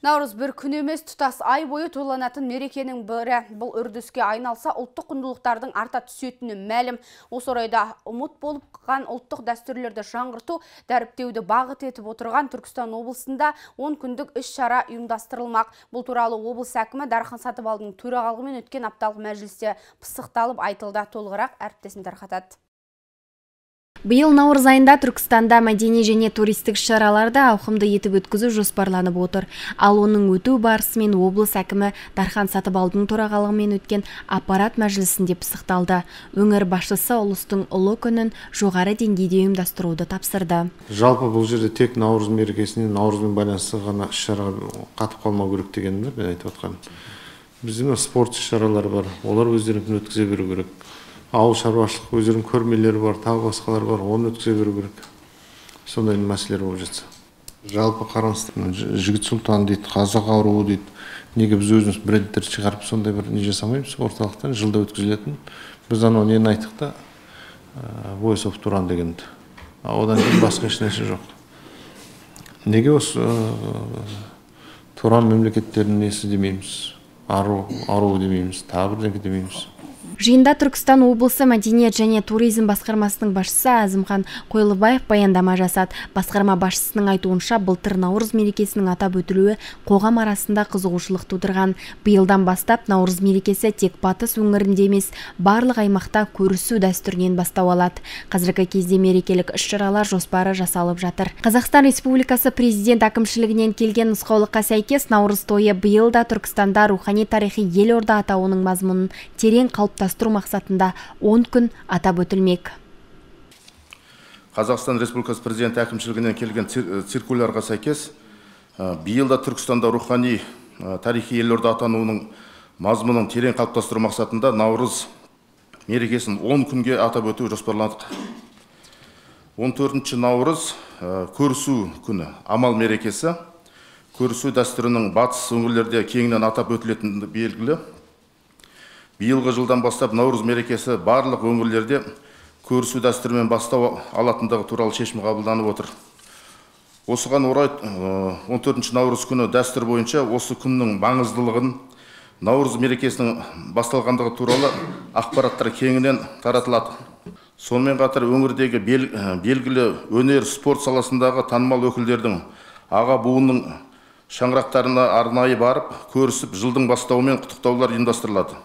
Наурыз бір күн емес тұтас ай бойы тойланатын мерекенің бірі бұл үрдіске айналса ұлттық құндылықтардың арта түсетіні мәлім. Осы орайда ұмыт болып қалған ұлттық дәстүрлерді жаңғырту, дәріптеуді бағыт етіп отырған Түркістан облысында 10 күндік іс шара ұйымдастырылмақ. Бұл туралы облыс әкімі Дархан Сатыбалдың төрағалығымен өткен апталық мәжілісте пысықталып айтылды. Толығырақ әріптесін тарқатады. Биыл наурыз айында Түркістанда мәдени және туристік шараларды ауқымды етіп өткізу жоспарланып отыр. Ал оның өту барысымен облыс әкімі Дархан Сатыбалдың төрағалығымен өткен аппарат мәжілісінде пысықталды. Өңір басшысы ұлыстың ұлы күнін жоғары деңгейде ұйымдастыруды тапсырды. Жалпы бұл жерде тек наурыз мерекесіне наурызбен байланысты ғана іс шараға қатып қалмау керек дегенді мен айтып отқаным. Бізде спорт іс шаралары бар, олар өздерін өткізе беру керек ауыл шаруашылық өздерінің көрмелері бар тағы басқалар бар оны өткізе беру керек. Сондай мәселелер болып жатса. Жалпы қараңыздар жігіт сұлтан дейді қазақ аруы дейді. Неге біз өзіміз брендтер шығарып сондай бір не жасамаймыз? Орталықтан жылда өткізілетін. Біз анау нені айттық та? Voice of туран дегенді. Одан кейін басқа ешнәрсе жоқ. Неге осы туран мемлекеттерінің несі демейміз? Ару ару демейміз тағы бірдеңе демейміз? Жиында түркістан облысы мәдениет және туризм басқармасының басшысы әзімхан қойлыбаев баяндама жасады. Басқарма басшысының айтуынша былтыр наурыз мерекесінің атап өтілуі қоғам арасында қызығушылық тудырған. Биылдан бастап наурыз мерекесі тек батыс өңірінде емес барлық аймақта көрісу дәстүрінен бастау алады. Қазіргі кезде мерекелік іс шаралар жоспары жасалып жатыр. Қазақстан республикасы президент әкімшілігінен келген нұсқаулыққа сәйкес наурыз тойы биыл да түркістанда рухани тарихи елорда атауының мазмұнын терең қалыптастыру ұйымдастыру мақсатында 10 күн атап өтілмек. Қазақстан республикасы президенті әкімшілігінен келген циркулярға сәйкес биыл да түркістанда рухани тарихи елорда атануының мазмұнын терең қалыптастыру мақсатында наурыз мерекесін 10 күнге атап өту жоспарландық 14 наурыз көрісу күні. Амал мерекесі. Көрісу дәстүрінің батыс өңірлерде кеңінен атап өтілетіні белгілі. Биылғы жылдан бастап наурыз мерекесі барлық өңірлерде көрісу дәстүрімен бастау алатындығы туралы шешім қабылданып отыр. Осыған орай 14 наурыз күні дәстүр бойынша осы күннің маңыздылығын наурыз мерекесінің басталғандығы туралы ақпараттар кеңінен таратылады. Сонымен қатар өңірдегі белгілі өнер спорт саласындағы танымал өкілдердің аға буынның шаңырақтарына арнайы барып көрісіп жылдың бастауымен құттықтаулар ұйымдастырылады.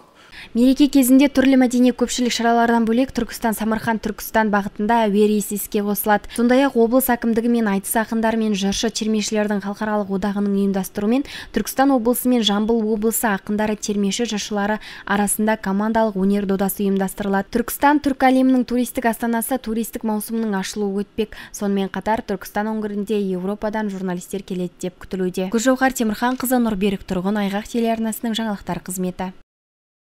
Мереке кезінде түрлі мәдени көпшілік шаралардан бөлек түркістан самарқан түркістан бағытында әуе рейсі іске қосылады. Сондай ақ облыс әкімдігі мен айтыс ақындары мен жыршы термешілердің халықаралық одағының ұйымдастыруымен түркістан облысы мен жамбыл облысы ақындары термеші жыршылары арасында командалық өнер додасы ұйымдастырылады. Түркістан түркі әлемінің туристік астанасы туристік маусымының ашылуы өтпек. Сонымен қатар түркістан өңірінде еуропадан журналистер келеді деп күтілуде. Гүлжауһар темірханқызы нұрберік тұрғын айғақ телеарнасының жаңалықтар қызметі.